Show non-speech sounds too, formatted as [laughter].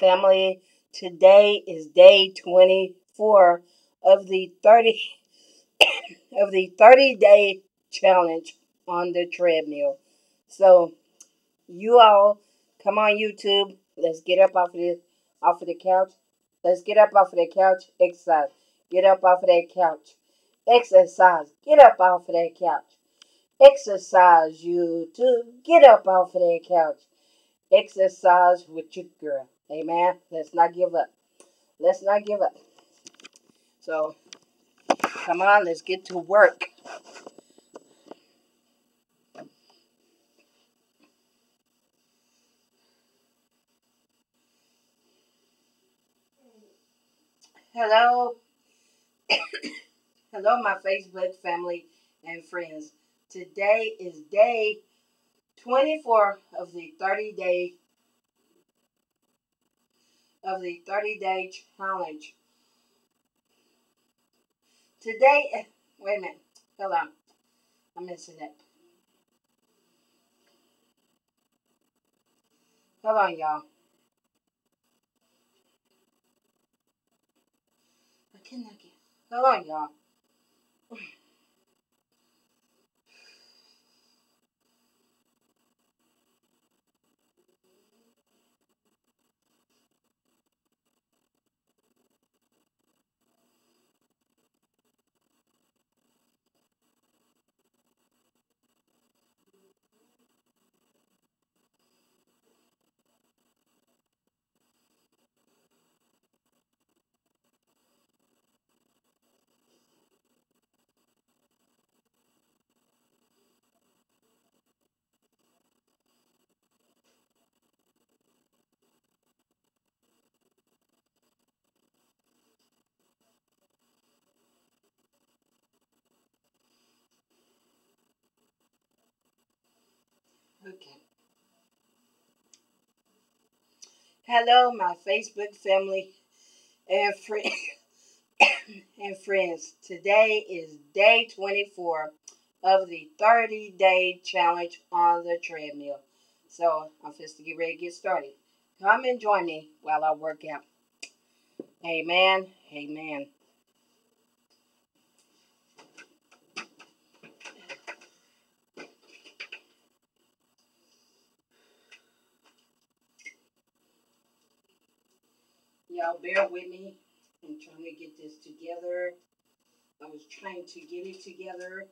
family. Today is day 24 of the 30 [coughs] of the 30 day challenge on the treadmill. So you all come on YouTube. Let's get up off of the off of the couch. Let's get up off of the couch. Exercise. Get up off of that couch. Exercise. Get up off of that couch. Exercise, you YouTube. Get up off of that couch. Exercise with your girl. Amen. Let's not give up. Let's not give up. So, come on, let's get to work. Hello. [coughs] Hello, my Facebook family and friends. Today is day 24 of the 30 day of the 30 day challenge. Today, eh, wait a minute. Hold on. I'm missing it. Hold on, y'all. I cannot get. Hold on, y'all. Okay. Hello, my Facebook family and friends. [coughs] and friends, today is day 24 of the 30 day challenge on the treadmill. So I'm just to get ready to get started. Come and join me while I work out. Amen. Amen. Y'all bear with me. I'm trying to get this together. I was trying to get it together.